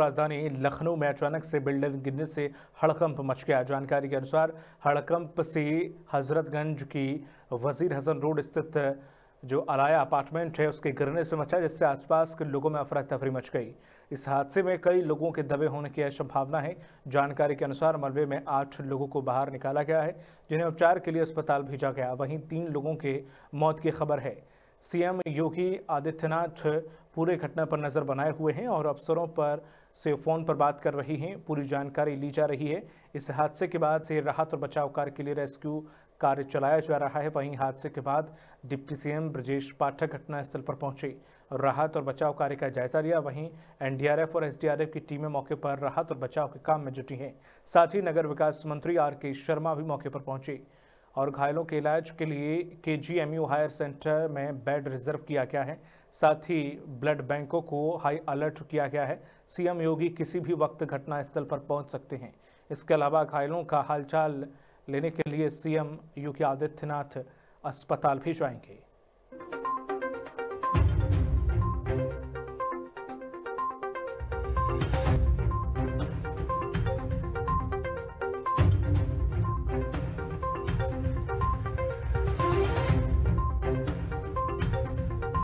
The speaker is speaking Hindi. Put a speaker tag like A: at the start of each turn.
A: राजधानी लखनऊ में अचानक से बिल्डिंग गिरने से हड़कंप मच गया। जानकारी के अनुसार हड़कंप से हजरतगंज की वज़ीर हसन रोड स्थित जो अलाया अपार्टमेंट है, उसके गिरने से मचा, जिससे आसपास के लोगों में अफरा तफरी मच गई। इस हादसे में कई लोगों के दबे होने की संभावना है। जानकारी के अनुसार मलबे में आठ लोगों को बाहर निकाला गया है, जिन्हें उपचार के लिए अस्पताल भेजा गया। वहीं तीन लोगों के मौत की खबर है। सीएम योगी आदित्यनाथ पूरे घटना पर नज़र बनाए हुए हैं और अफसरों पर से फ़ोन पर बात कर रही हैं। पूरी जानकारी ली जा रही है। इस हादसे के बाद से राहत और बचाव कार्य के लिए रेस्क्यू कार्य चलाया जा रहा है। वहीं हादसे के बाद डिप्टी सीएम ब्रजेश पाठक घटनास्थल पर पहुँचे। राहत और बचाव कार्य का जायजा लिया। वहीं एनडीआरएफ और एसडीआरएफ की टीमें मौके पर राहत और बचाव के काम में जुटी हैं। साथ ही नगर विकास मंत्री आर के शर्मा भी मौके पर पहुँचे और घायलों के इलाज के लिए के जी हायर सेंटर में बेड रिज़र्व किया गया है। साथ ही ब्लड बैंकों को हाई अलर्ट किया गया है। सीएम योगी किसी भी वक्त घटनास्थल पर पहुँच सकते हैं। इसके अलावा घायलों का हालचाल लेने के लिए सीएम योगी आदित्यनाथ अस्पताल भी जाएँगे।